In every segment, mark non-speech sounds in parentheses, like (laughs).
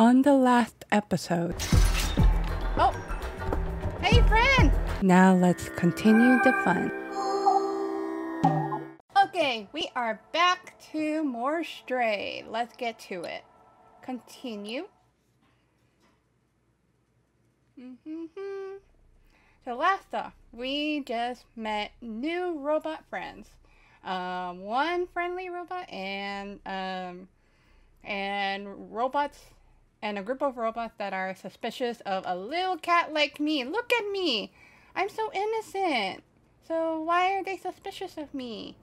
on the last episode. Oh! Hey, friend! Now let's continue the fun. Okay, we are back to more Stray. Let's get to it. Continue. Mm-hmm. So last off, we just met new robot friends. Um, one friendly robot and um, and robots and a group of robots that are suspicious of a little cat like me. Look at me! I'm so innocent! So why are they suspicious of me?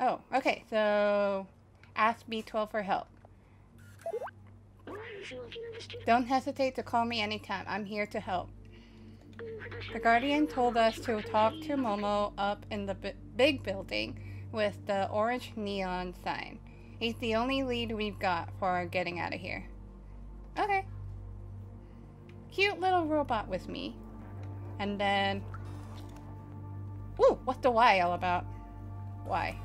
Oh, okay, so ask B12 for help. Don't hesitate to call me anytime. I'm here to help. The Guardian told us to talk to Momo up in the big building with the orange neon sign. He's the only lead we've got for getting out of here. Okay. Cute little robot with me. And then... Ooh, what's the Y all about? Y.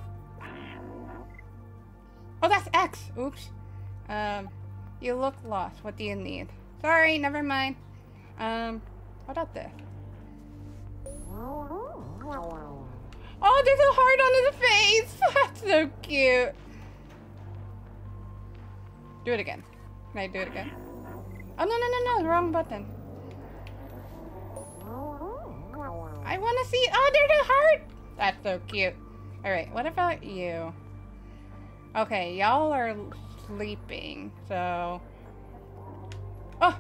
Oh, that's X! Oops. Um, you look lost. What do you need? Sorry, never mind. Um, what about this? Oh, there's a heart on his face! (laughs) That's so cute. Do it again. Can I do it again? Oh, no, no, no, no, wrong button. I want to see- Oh, there's a heart! That's so cute. Alright, what about you? Okay, y'all are sleeping, so... Oh!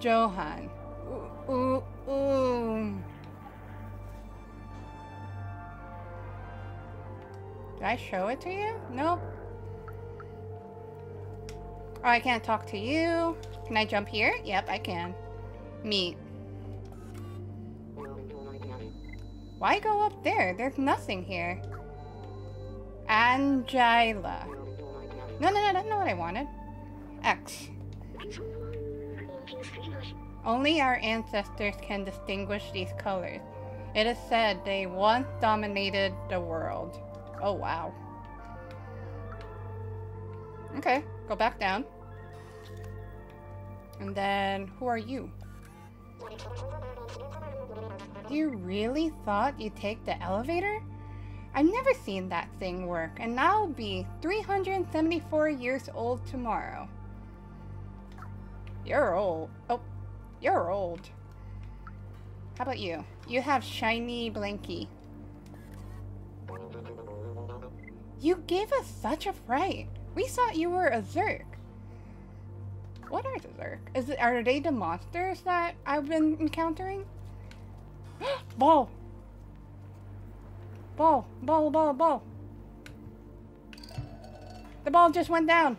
Johan. Ooh, ooh, ooh. Did I show it to you? Nope. Oh, I can't talk to you. Can I jump here? Yep, I can. Meet. Why go up there? There's nothing here. Angela. No, no, no, that's not what I wanted. X. Only our ancestors can distinguish these colors. It is said they once dominated the world. Oh, wow. Okay, go back down. And then, who are you? You really thought you'd take the elevator? I've never seen that thing work, and I'll be 374 years old tomorrow. You're old. Oh, you're old. How about you? You have shiny blankie. You gave us such a fright. We thought you were a Zurk. What are the Zurk? Is it, are they the monsters that I've been encountering? (gasps) ball! Ball, ball, ball, ball. The ball just went down.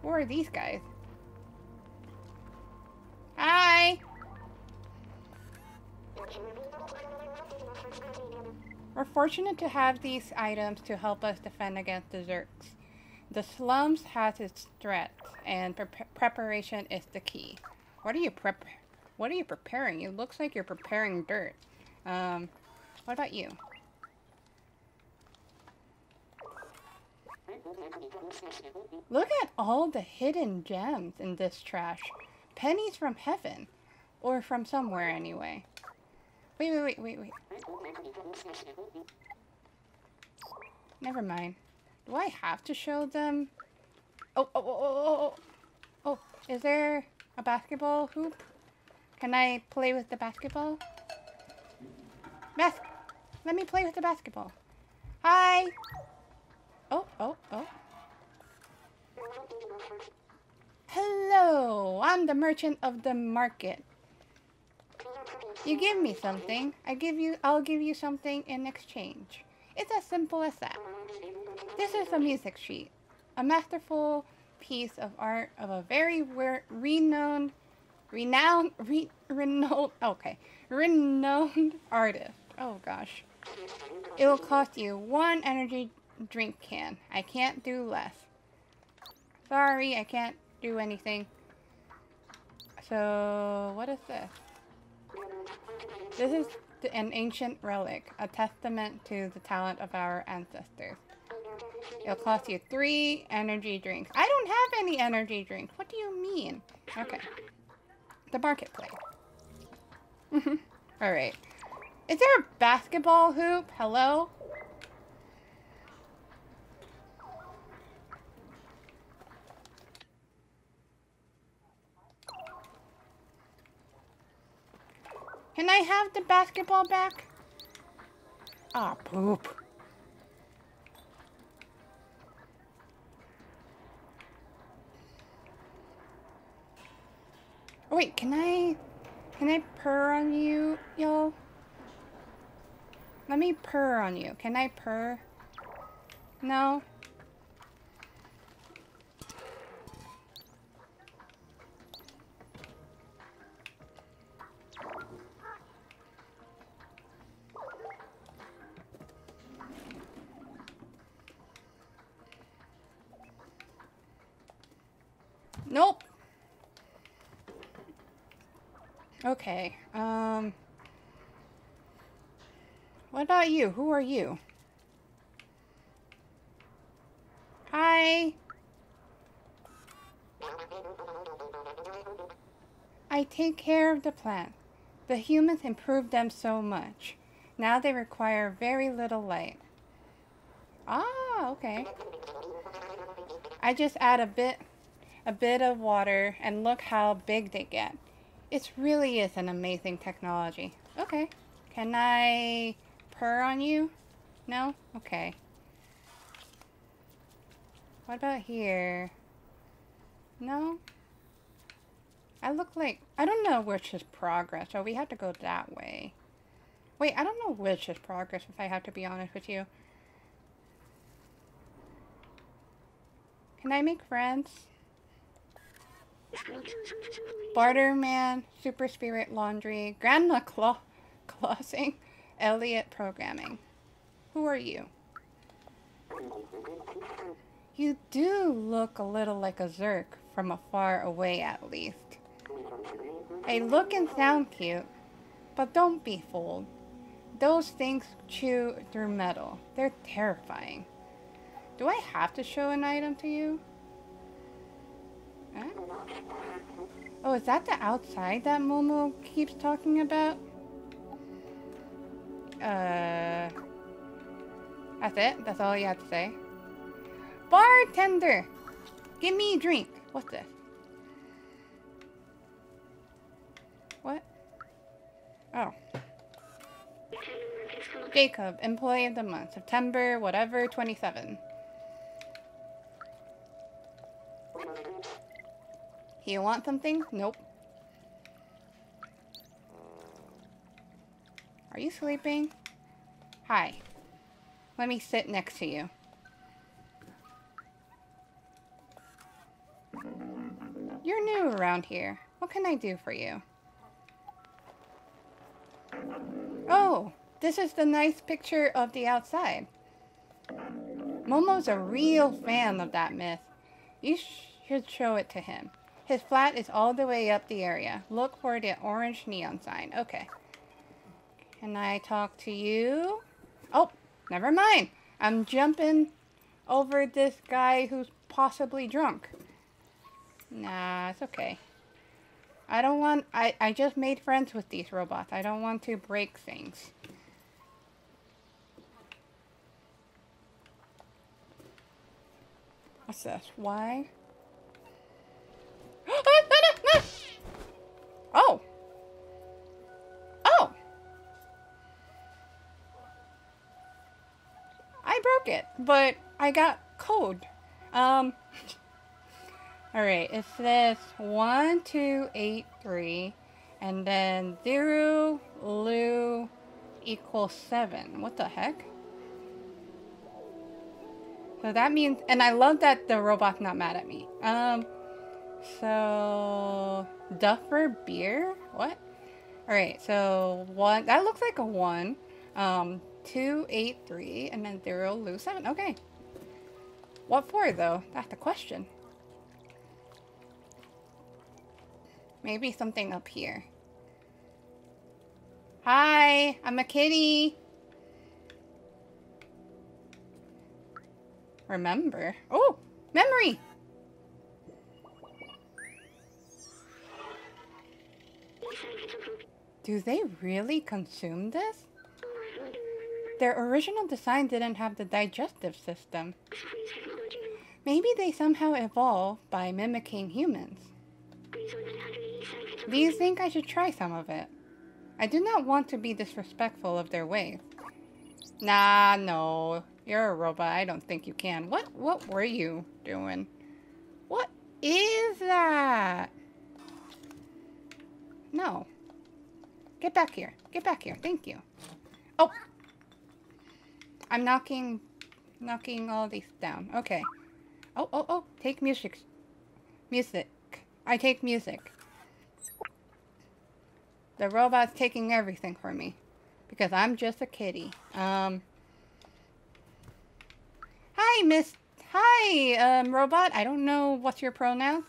Who are these guys? We're fortunate to have these items to help us defend against the Zurks. The slums has its threats, and pre preparation is the key. What are you prep? What are you preparing? It looks like you're preparing dirt. Um, what about you? Look at all the hidden gems in this trash. Pennies from heaven. Or from somewhere anyway. Wait, wait, wait, wait, wait. Never mind. Do I have to show them? Oh, oh, oh, oh, oh, oh. Oh, is there a basketball hoop? Can I play with the basketball? Bas Let me play with the basketball. Hi! Oh, oh, oh. Hello! I'm the merchant of the market. You give me something, I give you I'll give you something in exchange. It's as simple as that. This is a music sheet, a masterful piece of art of a very renowned renowned (laughs) re, renowned okay, renowned artist. Oh gosh. It will cost you one energy drink can. I can't do less. Sorry, I can't do anything. So, what is this? This is an ancient relic, a testament to the talent of our ancestors. It'll cost you three energy drinks. I don't have any energy drinks. What do you mean? Okay. The marketplace. (laughs) Alright. Is there a basketball hoop? Hello? Can I have the basketball back? Ah, poop. Oh, wait, can I... Can I purr on you, y'all? Let me purr on you. Can I purr? No? Nope. Okay. Um. What about you? Who are you? Hi. I take care of the plant. The humans improved them so much. Now they require very little light. Ah, okay. I just add a bit a bit of water and look how big they get. It really is an amazing technology. Okay. Can I purr on you? No? Okay. What about here? No? I look like... I don't know which is progress, so we have to go that way. Wait, I don't know which is progress, if I have to be honest with you. Can I make friends? Barterman, Super Spirit Laundry, Grandma Claw Clossing, Elliot Programming. Who are you? You do look a little like a Zurk, from afar away at least. They look and sound cute, but don't be fooled. Those things chew through metal. They're terrifying. Do I have to show an item to you? Oh, is that the outside that Momo keeps talking about? Uh, that's it? That's all you have to say? Bartender! Give me a drink. What's this? What? Oh. Jacob, employee of the month, September, whatever, 27. You want something? Nope. Are you sleeping? Hi. Let me sit next to you. You're new around here. What can I do for you? Oh, this is the nice picture of the outside. Momo's a real fan of that myth. You should show it to him. His flat is all the way up the area. Look for the orange neon sign. Okay. Can I talk to you? Oh, never mind. I'm jumping over this guy who's possibly drunk. Nah, it's okay. I don't want... I, I just made friends with these robots. I don't want to break things. What's this? Why? Broke it, but I got code. Um... (laughs) Alright, it says 1283 and then 0 lu equals 7. What the heck? So that means, and I love that the robot's not mad at me. Um, so, Duffer beer? What? Alright, so one, that looks like a 1. Um, 283 and then 0 lu 7. Okay. What for though? That's the question. Maybe something up here. Hi, I'm a kitty. Remember? Oh, memory. Do they really consume this? Their original design didn't have the digestive system. Maybe they somehow evolved by mimicking humans. Do you think I should try some of it? I do not want to be disrespectful of their ways. Nah, no. You're a robot. I don't think you can. What what were you doing? What is that? No. Get back here. Get back here. Thank you. Oh. I'm knocking knocking all these down. Okay. Oh, oh, oh. Take music. Music. I take music. The robot's taking everything for me. Because I'm just a kitty. Um. Hi, Miss. Hi, um, robot. I don't know what's your pronoun.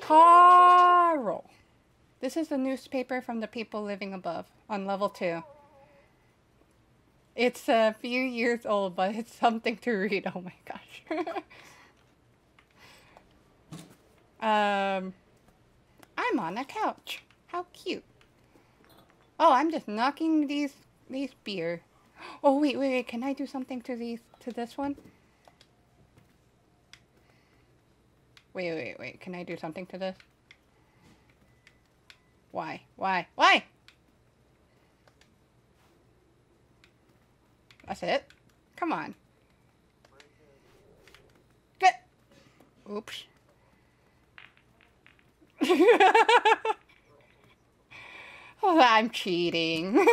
Carl. This is the newspaper from the people living above on level two. It's a few years old, but it's something to read. (laughs) Oh my gosh. (laughs) um, I'm on a couch. How cute. Oh, I'm just knocking these these beer. Oh wait, wait, wait. Can I do something to these to this one? Wait, wait, wait. Can I do something to this? Why? Why? Why? That's it? Come on. Get. Oops. (laughs) oh, I'm cheating. (laughs)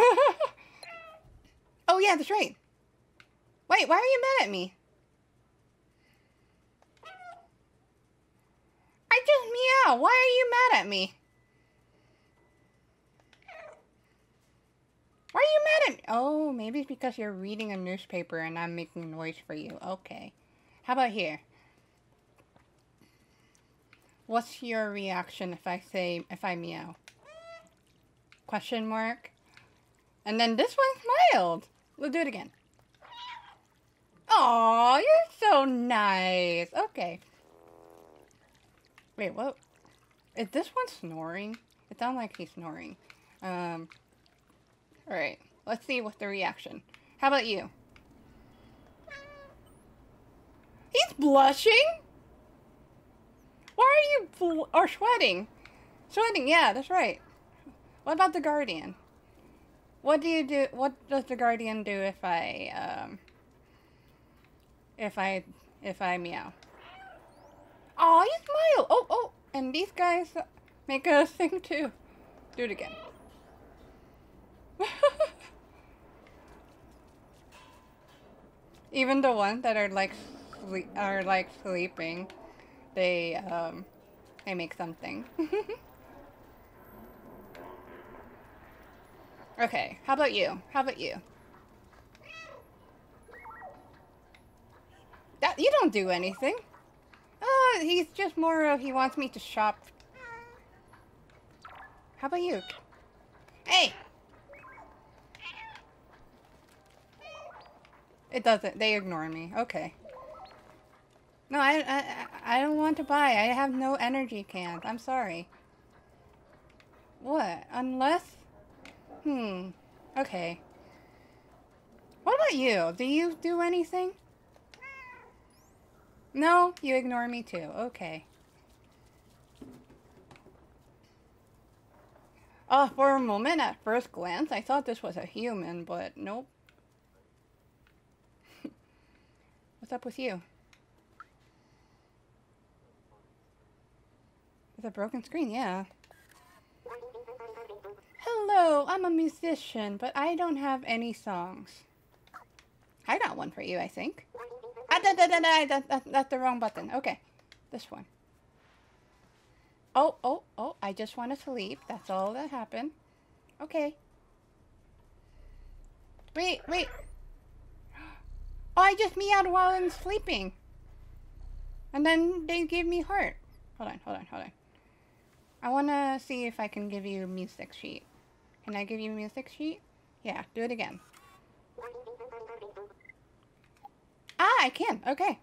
oh, yeah, that's right. Wait, why are you mad at me? I just meow. Why are you mad at me? Why are you mad at me? Oh, maybe it's because you're reading a newspaper and I'm making noise for you. Okay. How about here? What's your reaction if I say, if I meow? Question mark? And then this one smiled. We'll do it again. Oh, you're so nice. Okay. Wait, what? Is this one snoring? It sounds like he's snoring. Um, alright. Let's see what the reaction. How about you? He's blushing? Why are you or sweating? Sweating, yeah, that's right. What about the Guardian? What do you do? What does the Guardian do if I, um, if I, if I meow? Oh, you smile! Oh, oh! And these guys make a (laughs) thing too. Do it again. (laughs) Even the ones that are like are like sleeping, they um they make something. (laughs) okay, how about you? How about you? That you don't do anything. Oh, he's just more of he wants me to shop. How about you? Hey! It doesn't. They ignore me. Okay. No, I, I, I don't want to buy. I have no energy cans. I'm sorry. What? Unless? Hmm. Okay. What about you? Do you do anything? No, you ignore me too. Okay. Oh, for a moment, at first glance, I thought this was a human, but nope. What's up with you? It's a broken screen, yeah. Hello, I'm a musician, but I don't have any songs. I got one for you, I think. Ah, da, da, da, da, that, that, that's the wrong button. Okay, this one. Oh, oh, oh, I just wanted to leave. That's all that happened. Okay. Wait, wait. Oh, I just meowed while I'm sleeping. And then they gave me heart. Hold on, hold on, hold on. I want to see if I can give you a music sheet. Can I give you a music sheet? Yeah, do it again. Ah, I can. Okay.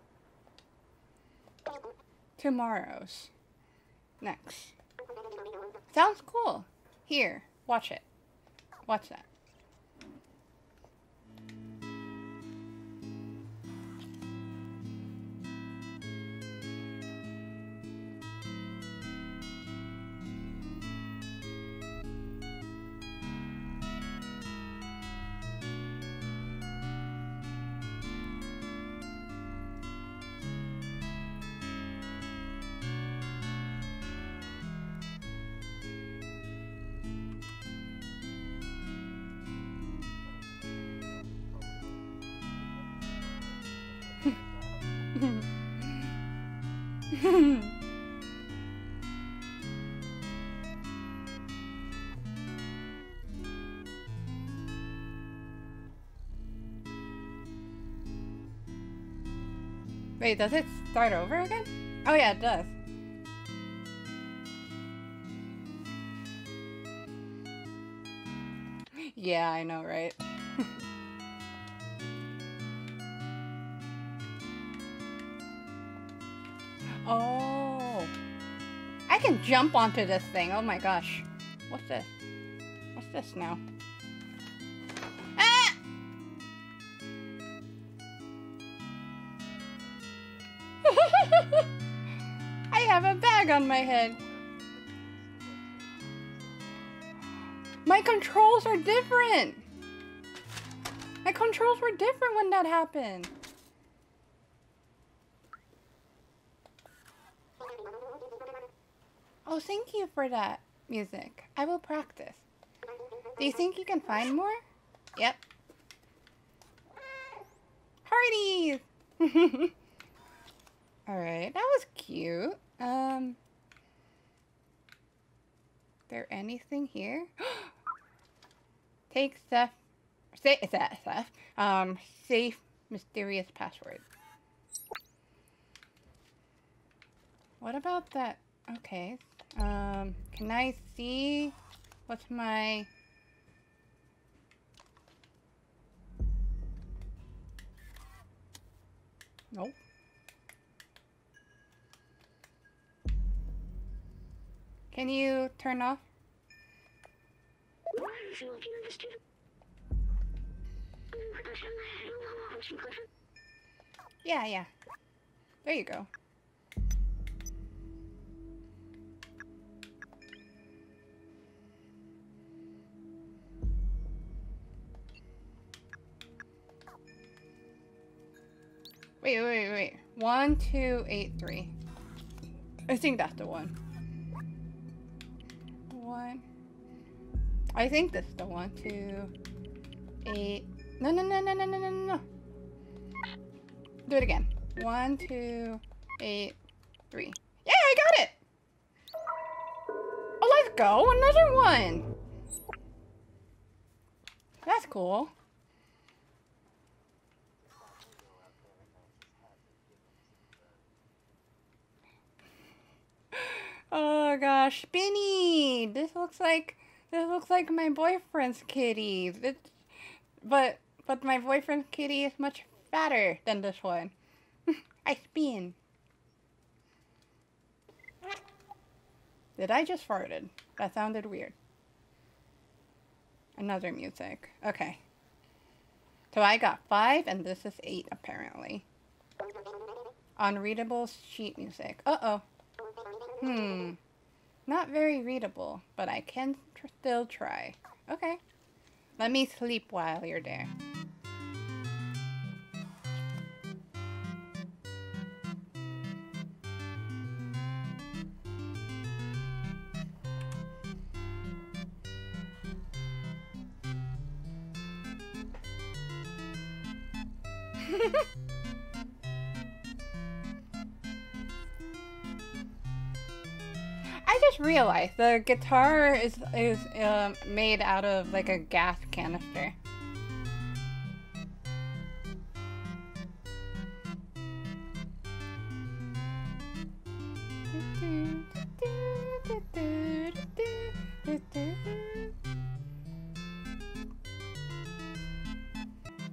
Tomorrow's. Next. Sounds cool. Here, watch it. Watch that. Wait, does it start over again? Oh yeah, it does. yeah, I know, right? Jump onto this thing. Oh my gosh. What's this? What's this now? Ah! (laughs) I have a bag on my head. My controls are different. My controls were different when that happened. Oh, thank you for that music. I will practice. Do you think you can find more? Yep. Parties! (laughs) Alright, that was cute. Um, there anything here? (gasps) Take Seth, say, Seth, Seth, um, safe mysterious password. What about that? Okay. Um, can I see what's my... Nope. Can you turn off? Yeah, yeah. There you go. Wait, wait, wait. One, two, eight, three. I think that's the one. One. I think that's the one. Two, eight. No, no, no, no, no, no, no, no. Do it again. One, two, eight, three. Yeah, I got it! Oh, let's go. Another one. That's cool. Oh gosh, Spinny! This looks like this looks like my boyfriend's kitty. It's, but but my boyfriend's kitty is much fatter than this one. (laughs) I spin. Did I just farted? That sounded weird. Another music. Okay. So I got five, and this is eight, apparently. Unreadable sheet music. Uh-oh. Hmm. Not very readable, but I can tr still try. Okay. Let me sleep while you're there. (laughs) real life. The guitar is is um, made out of like a gas canister.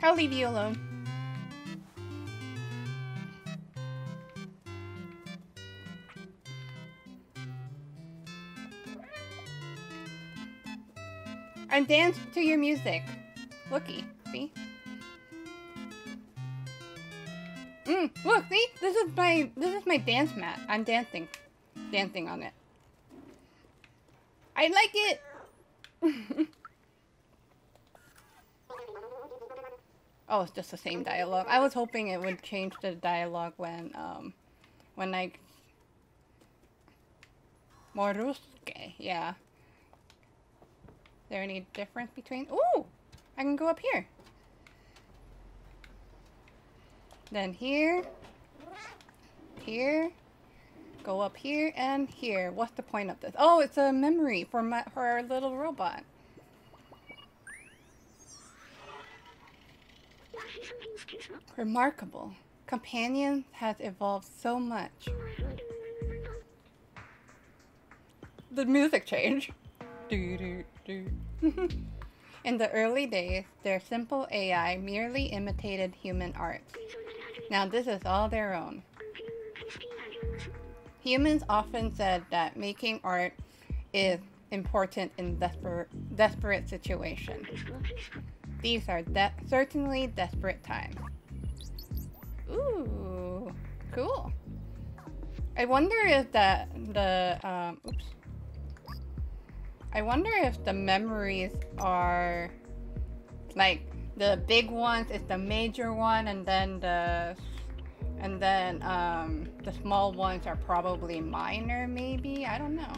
I'll leave you alone. And dance to your music. Looky, see? Mm, look, see? This is my this is my dance mat. I'm dancing. Dancing on it. I like it! (laughs) oh, it's just the same dialogue. I was hoping it would change the dialogue when um when I Morusque, yeah. There any difference between Ooh! I can go up here. Then here, here, go up here and here. What's the point of this? Oh, it's a memory for my our little robot. Remarkable. Companion has evolved so much. The music change. Do, do, do. (laughs) In the early days, their simple AI merely imitated human art. Now this is all their own. Humans often said that making art is important in desperate, desperate situations. These are de certainly desperate times. Ooh, cool. I wonder if that the um, oops. I wonder if the memories are like the big ones is the major one and then the and then um, the small ones are probably minor maybe I don't know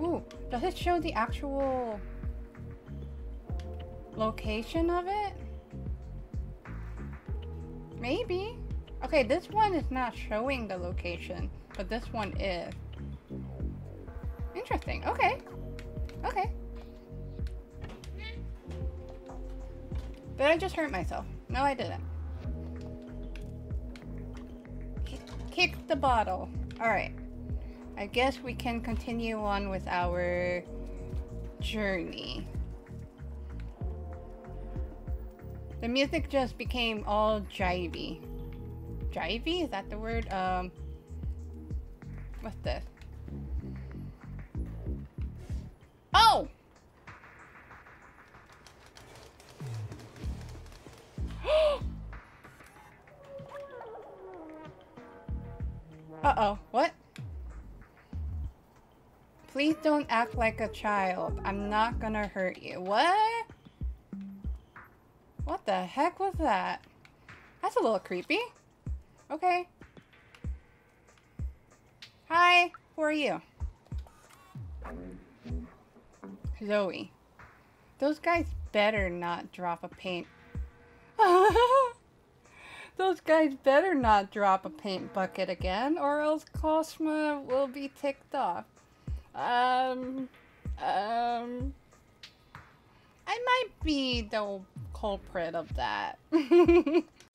Ooh, does it show the actual location of it? Maybe. Okay, this one is not showing the location, but this one is. Interesting. Okay. Okay. Did I just hurt myself? No, I didn't. Kick the bottle. Alright. I guess we can continue on with our journey. The music just became all jivey. Jivey? Is that the word? Um, what's this? Don't act like a child. I'm not gonna hurt you. What? What the heck was that? That's a little creepy. Okay. Hi, who are you? Zoe. Those guys better not drop a paint. (laughs) Those guys better not drop a paint bucket again, or else Cosma will be ticked off. Um, um, I might be the culprit of that. (laughs)